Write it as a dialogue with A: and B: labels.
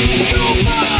A: Nobody.